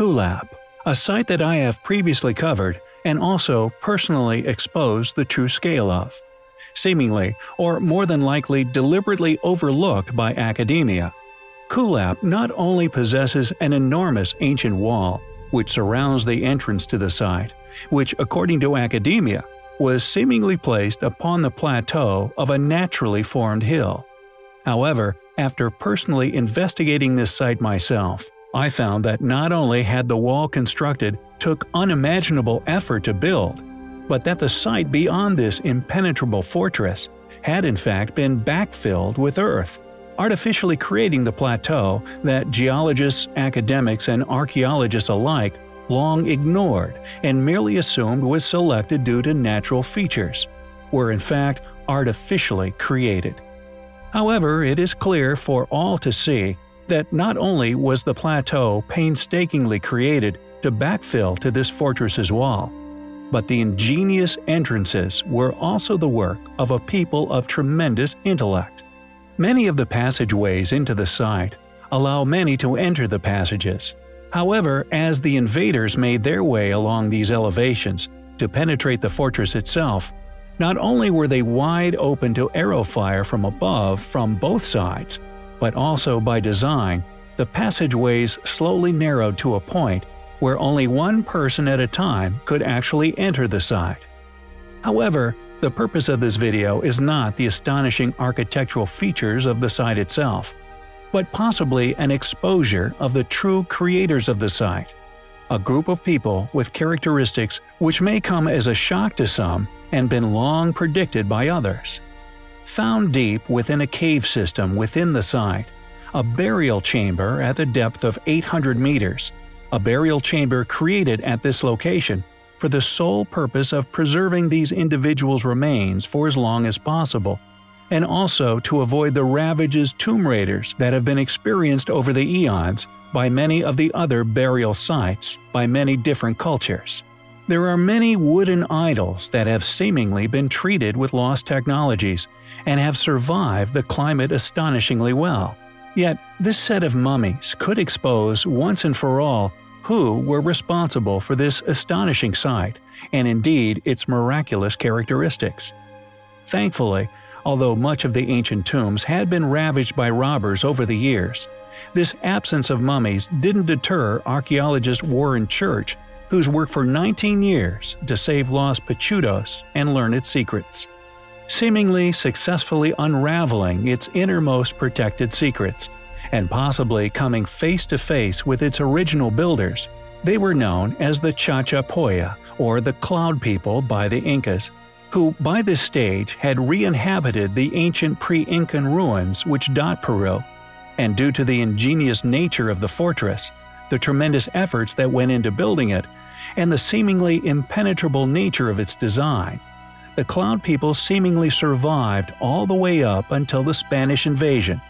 Kuelap, a site that I have previously covered and also personally exposed the true scale of. Seemingly, or more than likely deliberately overlooked by academia, Kuelap not only possesses an enormous ancient wall which surrounds the entrance to the site, which according to academia was seemingly placed upon the plateau of a naturally formed hill. However, after personally investigating this site myself, I found that not only had the wall constructed took unimaginable effort to build, but that the site beyond this impenetrable fortress had in fact been backfilled with earth, artificially creating the plateau that geologists, academics, and archaeologists alike long ignored and merely assumed was selected due to natural features, were in fact artificially created. However, it is clear for all to see that not only was the plateau painstakingly created to backfill to this fortress's wall, but the ingenious entrances were also the work of a people of tremendous intellect. Many of the passageways into the site allow many to enter the passages. However, as the invaders made their way along these elevations to penetrate the fortress itself, not only were they wide open to arrow fire from above from both sides, but also by design, the passageways slowly narrowed to a point where only one person at a time could actually enter the site. However, the purpose of this video is not the astonishing architectural features of the site itself, but possibly an exposure of the true creators of the site. A group of people with characteristics which may come as a shock to some and been long predicted by others. Found deep within a cave system within the site, a burial chamber at the depth of 800 meters, a burial chamber created at this location for the sole purpose of preserving these individuals' remains for as long as possible, and also to avoid the ravages tomb raiders that have been experienced over the eons by many of the other burial sites by many different cultures. There are many wooden idols that have seemingly been treated with lost technologies and have survived the climate astonishingly well. Yet, this set of mummies could expose once and for all who were responsible for this astonishing sight, and indeed its miraculous characteristics. Thankfully, although much of the ancient tombs had been ravaged by robbers over the years, this absence of mummies didn't deter archaeologist Warren Church who's worked for 19 years to save lost Pachutos and learn its secrets. Seemingly successfully unraveling its innermost protected secrets, and possibly coming face to face with its original builders, they were known as the Chachapoya, or the Cloud People by the Incas, who by this stage had re-inhabited the ancient pre-Incan ruins which dot Peru, and due to the ingenious nature of the fortress, the tremendous efforts that went into building it, and the seemingly impenetrable nature of its design. The Cloud People seemingly survived all the way up until the Spanish invasion,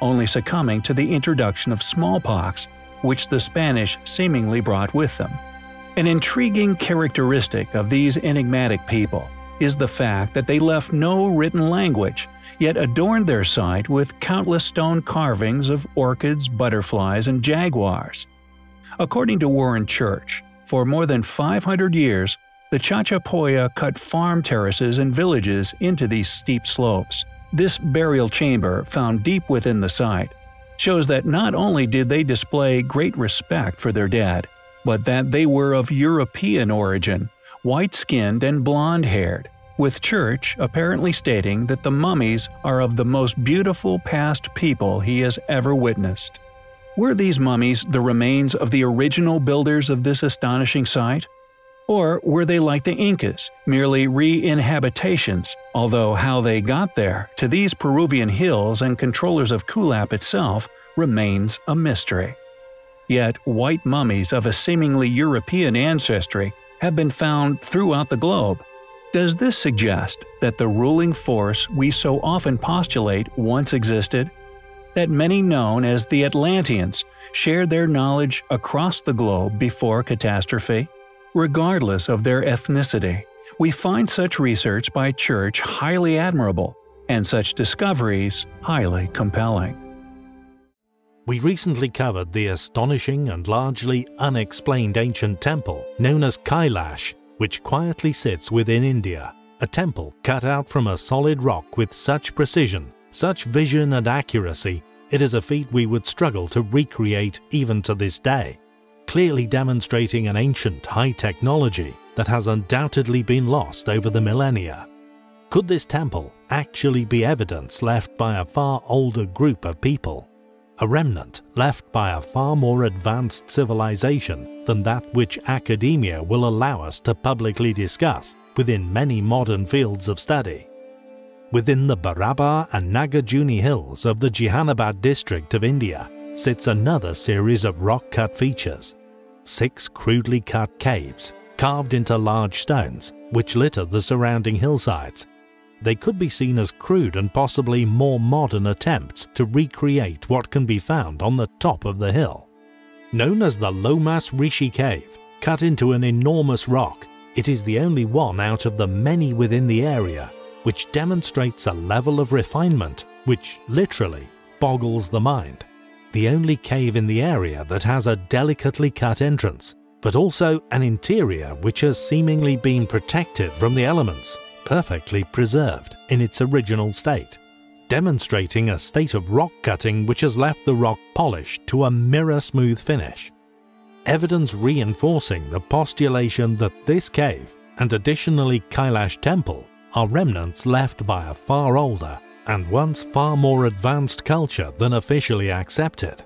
only succumbing to the introduction of smallpox, which the Spanish seemingly brought with them. An intriguing characteristic of these enigmatic people is the fact that they left no written language, yet adorned their site with countless stone carvings of orchids, butterflies, and jaguars. According to Warren Church, for more than 500 years, the Chachapoya cut farm terraces and villages into these steep slopes. This burial chamber, found deep within the site, shows that not only did they display great respect for their dead, but that they were of European origin, white-skinned and blonde-haired, with Church apparently stating that the mummies are of the most beautiful past people he has ever witnessed. Were these mummies the remains of the original builders of this astonishing site? Or were they like the Incas, merely re-inhabitations, although how they got there, to these Peruvian hills and controllers of Kuelap itself, remains a mystery. Yet white mummies of a seemingly European ancestry have been found throughout the globe. Does this suggest that the ruling force we so often postulate once existed? That many known as the Atlanteans shared their knowledge across the globe before catastrophe? regardless of their ethnicity. We find such research by Church highly admirable, and such discoveries highly compelling. We recently covered the astonishing and largely unexplained ancient temple known as Kailash, which quietly sits within India. A temple cut out from a solid rock with such precision, such vision and accuracy, it is a feat we would struggle to recreate even to this day, clearly demonstrating an ancient high technology that has undoubtedly been lost over the millennia. Could this temple actually be evidence left by a far older group of people? A remnant left by a far more advanced civilization than that which academia will allow us to publicly discuss within many modern fields of study. Within the Barabar and Nagarjuni hills of the Jehanabad district of India sits another series of rock-cut features. Six crudely cut caves, carved into large stones, which litter the surrounding hillsides they could be seen as crude and possibly more modern attempts to recreate what can be found on the top of the hill. Known as the Lomas Rishi Cave, cut into an enormous rock, it is the only one out of the many within the area which demonstrates a level of refinement which literally boggles the mind. The only cave in the area that has a delicately cut entrance, but also an interior which has seemingly been protected from the elements perfectly preserved in its original state, demonstrating a state of rock cutting which has left the rock polished to a mirror-smooth finish. Evidence reinforcing the postulation that this cave, and additionally Kailash Temple, are remnants left by a far older and once far more advanced culture than officially accepted.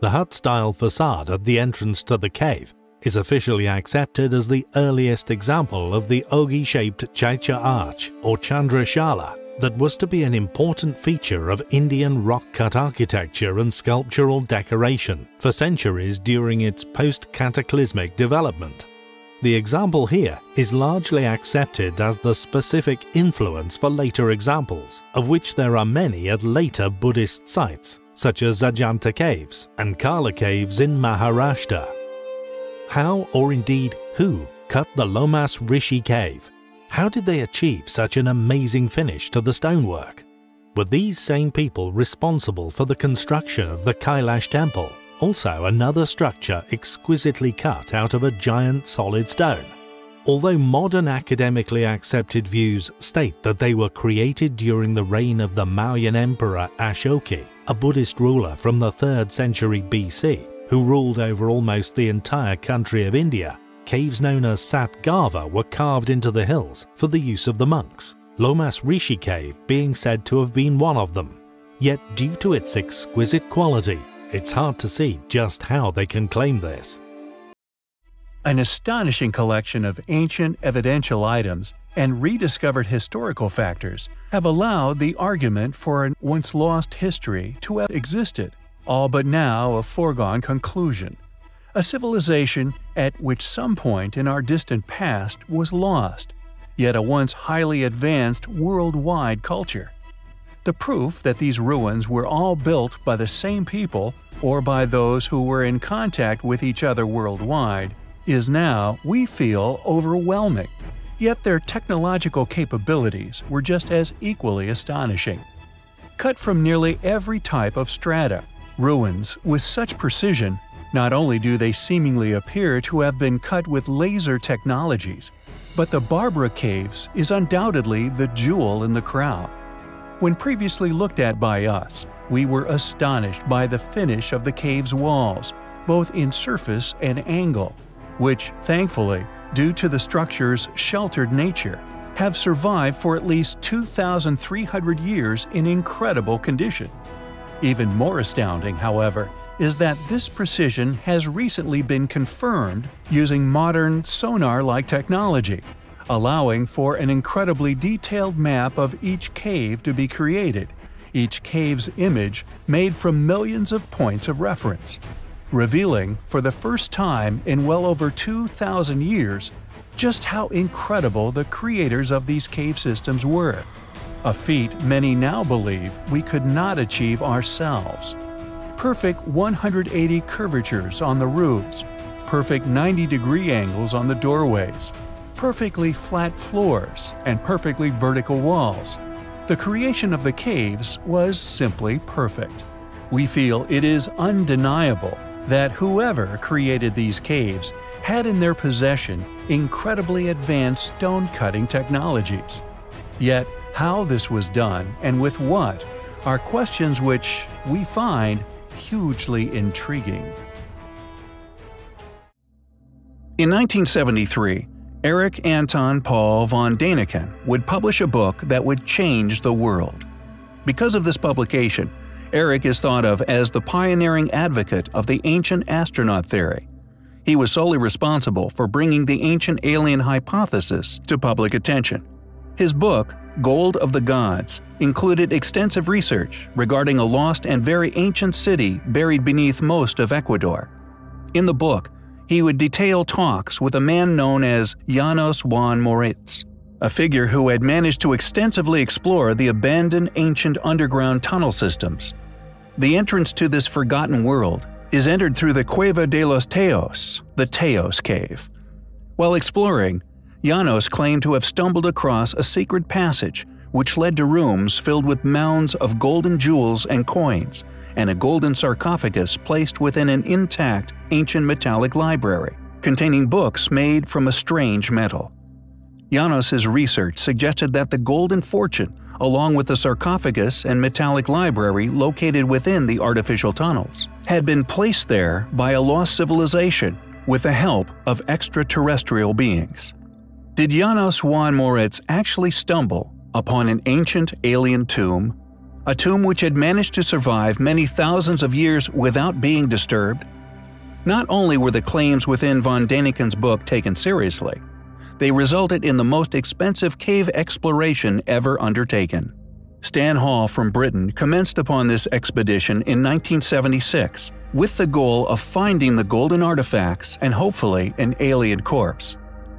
The hut-style facade at the entrance to the cave is officially accepted as the earliest example of the ogee-shaped Chaitya arch or Chandrashala that was to be an important feature of Indian rock-cut architecture and sculptural decoration for centuries during its post-cataclysmic development. The example here is largely accepted as the specific influence for later examples, of which there are many at later Buddhist sites, such as Ajanta Caves and Karla Caves in Maharashtra. How, or indeed who, cut the Lomas Rishi cave? How did they achieve such an amazing finish to the stonework? Were these same people responsible for the construction of the Kailash temple, also another structure exquisitely cut out of a giant solid stone? Although modern academically accepted views state that they were created during the reign of the Mauryan Emperor Ashoka, a Buddhist ruler from the 3rd century BC, who ruled over almost the entire country of India, caves known as Satgava were carved into the hills for the use of the monks, Lomas Rishi Cave being said to have been one of them. Yet due to its exquisite quality, it's hard to see just how they can claim this. An astonishing collection of ancient evidential items and rediscovered historical factors have allowed the argument for a once lost history to have existed all but now a foregone conclusion. A civilization at which some point in our distant past was lost, yet a once highly advanced worldwide culture. The proof that these ruins were all built by the same people or by those who were in contact with each other worldwide is now, we feel, overwhelming. Yet their technological capabilities were just as equally astonishing. Cut from nearly every type of strata, ruins with such precision, not only do they seemingly appear to have been cut with laser technologies, but the Barabar Caves is undoubtedly the jewel in the crown. When previously looked at by us, we were astonished by the finish of the cave's walls, both in surface and angle, which, thankfully, due to the structure's sheltered nature, have survived for at least 2,300 years in incredible condition. Even more astounding, however, is that this precision has recently been confirmed using modern sonar-like technology, allowing for an incredibly detailed map of each cave to be created, each cave's image made from millions of points of reference, revealing, for the first time in well over 2,000 years, just how incredible the creators of these cave systems were a feat many now believe we could not achieve ourselves. Perfect 180 curvatures on the roofs, perfect 90 degree angles on the doorways, perfectly flat floors, and perfectly vertical walls. The creation of the caves was simply perfect. we feel it is undeniable that whoever created these caves had in their possession incredibly advanced stone cutting technologies. Yet, how this was done and with what are questions which we find hugely intriguing. In 1973, Eric Anton Paul von Daniken would publish a book that would change the world. Because of this publication, Eric is thought of as the pioneering advocate of the ancient astronaut theory. He was solely responsible for bringing the ancient alien hypothesis to public attention. His book, Gold of the Gods, included extensive research regarding a lost and very ancient city buried beneath most of Ecuador. In the book, he would detail talks with a man known as Janos Juan Moricz, a figure who had managed to extensively explore the abandoned ancient underground tunnel systems. The entrance to this forgotten world is entered through the Cueva de los Teos, the Teos Cave. While exploring, Janos claimed to have stumbled across a secret passage which led to rooms filled with mounds of golden jewels and coins, and a golden sarcophagus placed within an intact ancient metallic library, containing books made from a strange metal. Janos's research suggested that the golden fortune, along with the sarcophagus and metallic library located within the artificial tunnels, had been placed there by a lost civilization with the help of extraterrestrial beings. Did Janos Juan Moricz actually stumble upon an ancient alien tomb? A tomb which had managed to survive many thousands of years without being disturbed? Not only were the claims within von Daniken's book taken seriously, they resulted in the most expensive cave exploration ever undertaken. Stan Hall from Britain commenced upon this expedition in 1976 with the goal of finding the golden artifacts and hopefully an alien corpse.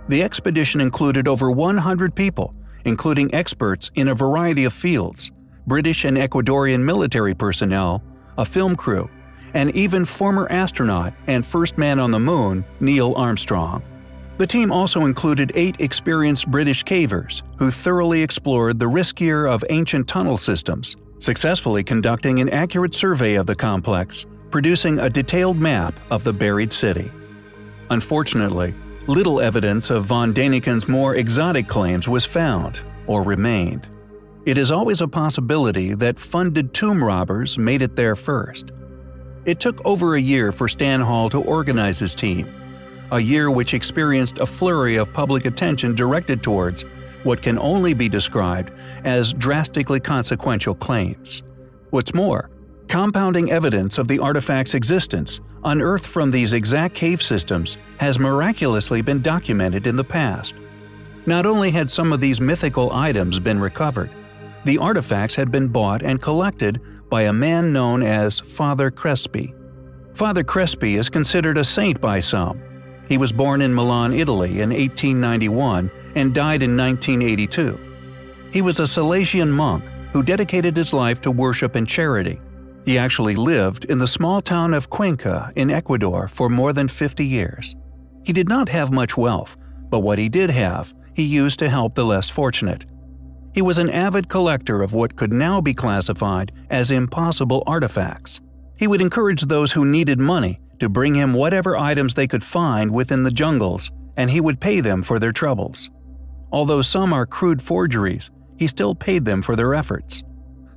The expedition included over 100 people, including experts in a variety of fields, British and Ecuadorian military personnel, a film crew, and even former astronaut and first man on the moon, Neil Armstrong. The team also included eight experienced British cavers who thoroughly explored the riskier of ancient tunnel systems, successfully conducting an accurate survey of the complex, producing a detailed map of the buried city. Unfortunately, little evidence of von Daniken's more exotic claims was found or remained. It is always a possibility that funded tomb robbers made it there first. It took over a year for Stan Hall to organize his team a year which experienced a flurry of public attention directed towards what can only be described as drastically consequential claims. What's more, compounding evidence of the artifact's existence, unearthed from these exact cave systems, has miraculously been documented in the past. Not only had some of these mythical items been recovered, the artifacts had been bought and collected by a man known as Father Crespi. Father Crespi is considered a saint by some, he was born in Milan, Italy in 1891 and died in 1982. He was a Salesian monk who dedicated his life to worship and charity. He actually lived in the small town of Cuenca in Ecuador for more than 50 years. He did not have much wealth, but what he did have, he used to help the less fortunate. He was an avid collector of what could now be classified as impossible artifacts. He would encourage those who needed money to bring him whatever items they could find within the jungles, and he would pay them for their troubles. Although some are crude forgeries, he still paid them for their efforts.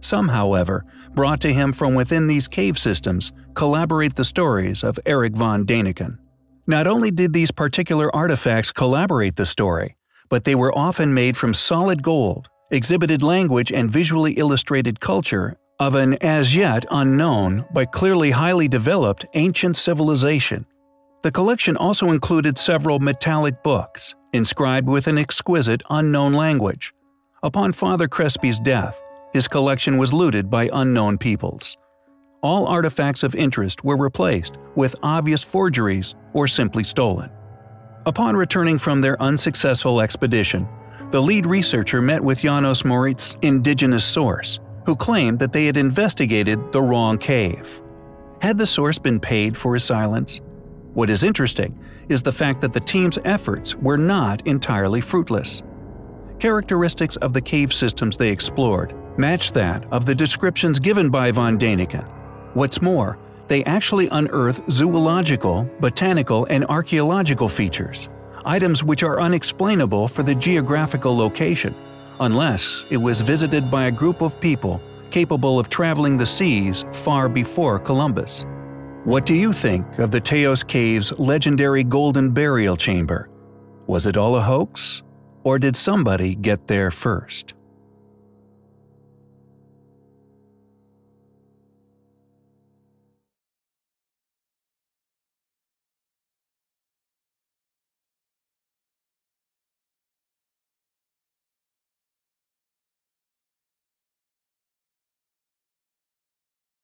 Some, however, brought to him from within these cave systems collaborate the stories of Eric von Daniken. Not only did these particular artifacts collaborate the story, but they were often made from solid gold, exhibited language and visually illustrated culture of an as yet unknown but clearly highly developed ancient civilization. The collection also included several metallic books, inscribed with an exquisite unknown language. Upon Father Crespi's death, his collection was looted by unknown peoples. All artifacts of interest were replaced with obvious forgeries or simply stolen. Upon returning from their unsuccessful expedition, the lead researcher met with Janos Moricz's indigenous source who claimed that they had investigated the wrong cave. Had the source been paid for his silence? What is interesting is the fact that the team's efforts were not entirely fruitless. Characteristics of the cave systems they explored matched that of the descriptions given by von Daniken. What's more, they actually unearth zoological, botanical, and archaeological features, items which are unexplainable for the geographical location, unless it was visited by a group of people capable of traveling the seas far before Columbus. What do you think of the Teos Cave's legendary golden burial chamber? Was it all a hoax? Or did somebody get there first?